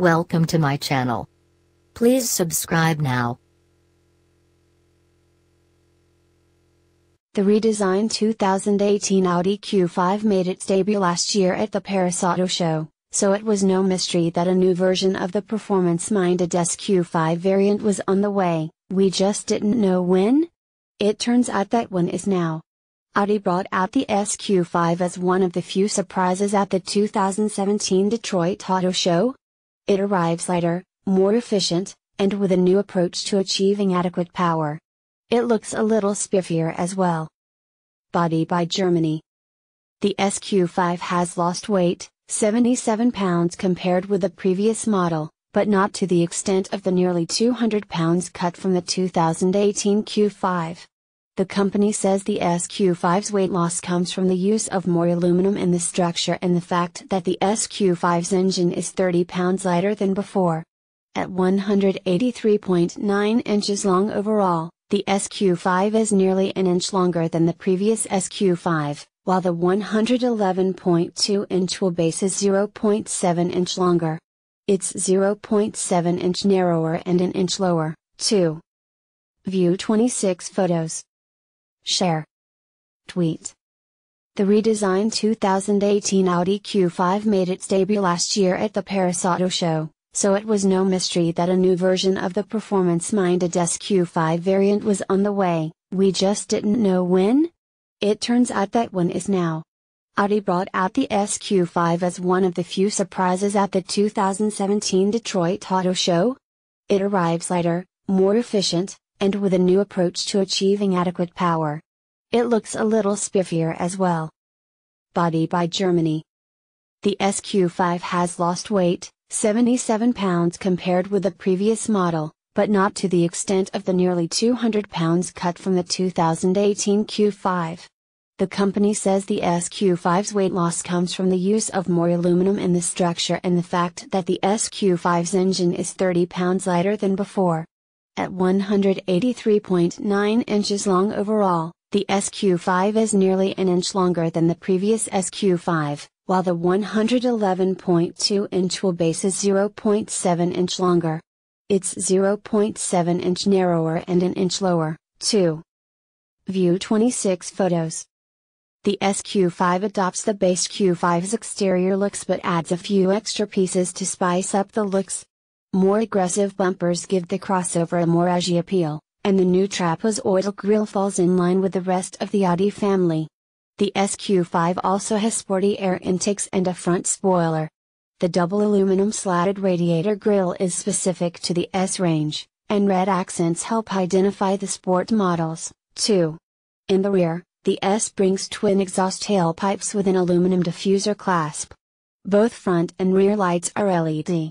Welcome to my channel. Please subscribe now. The redesigned 2018 Audi Q5 made its debut last year at the Paris Auto Show, so it was no mystery that a new version of the performance-minded SQ5 variant was on the way, we just didn't know when? It turns out that one is now. Audi brought out the SQ5 as one of the few surprises at the 2017 Detroit Auto Show. It arrives lighter, more efficient, and with a new approach to achieving adequate power. It looks a little spiffier as well. Body by Germany. The SQ5 has lost weight, 77 pounds compared with the previous model, but not to the extent of the nearly 200 pounds cut from the 2018 Q5. The company says the SQ5's weight loss comes from the use of more aluminum in the structure and the fact that the SQ5's engine is 30 pounds lighter than before. At 183.9 inches long overall, the SQ5 is nearly an inch longer than the previous SQ5, while the 111.2 inch wheelbase is 0.7 inch longer. It's 0.7 inch narrower and an inch lower, too. View 26 photos. Share. Tweet. The redesigned 2018 Audi Q5 made its debut last year at the Paris Auto Show, so it was no mystery that a new version of the performance-minded SQ5 variant was on the way, we just didn't know when? It turns out that one is now. Audi brought out the SQ5 as one of the few surprises at the 2017 Detroit Auto Show. It arrives lighter, more efficient, and with a new approach to achieving adequate power. It looks a little spiffier as well. Body by Germany. The SQ5 has lost weight, 77 pounds compared with the previous model, but not to the extent of the nearly 200 pounds cut from the 2018 Q5. The company says the SQ5's weight loss comes from the use of more aluminum in the structure and the fact that the SQ5's engine is 30 pounds lighter than before. At 183.9 inches long overall, the SQ5 is nearly an inch longer than the previous SQ5, while the 111.2 inch wheelbase is 0.7 inch longer. It's 0.7 inch narrower and an inch lower, too. View 26 photos. The SQ5 adopts the base Q5's exterior looks but adds a few extra pieces to spice up the looks, more aggressive bumpers give the crossover a more edgy appeal, and the new trapezoidal grille falls in line with the rest of the Audi family. The SQ5 also has sporty air intakes and a front spoiler. The double aluminum slatted radiator grille is specific to the S range, and red accents help identify the sport models, too. In the rear, the S brings twin exhaust tailpipes with an aluminum diffuser clasp. Both front and rear lights are LED